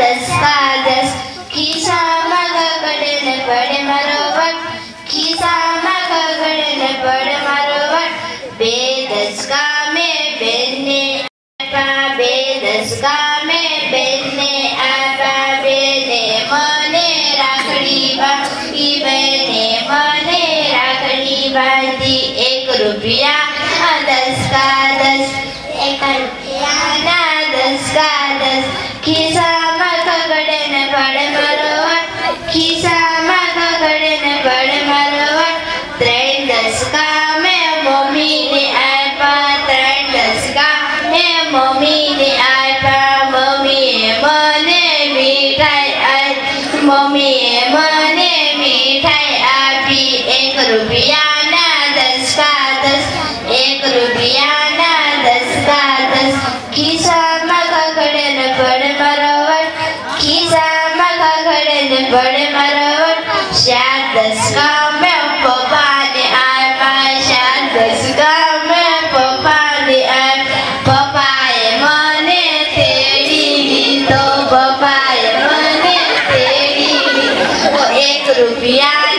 दस का दस की बड़े ने पड़े मरोवट की सामगड़ ने पड़े मरोवट बे दस का में बेने पा बे दस का दस का दस एक रुपया दस का दस खीस ખિસ્સામાં ખગડે ને પડે મારો વટ ત્રણ દસકા મેં મમ્મીને આપ્યા ત્રણ દસકા મેં મમ્મીને આપ્યા મમ્મીએ મને મીઠાઈ આપી મમ્મીએ મને મીઠાઈ આપી એક રૂપિયાના દસ કા દસ એક રૂપિયાના દસ કા દસ ખિસ્સામાં ખગડે ને પડે મારો the burden my road. Shad the scum and popani my shad the scum and popani I'm papaya money teri to papaya money teri to ek rupiya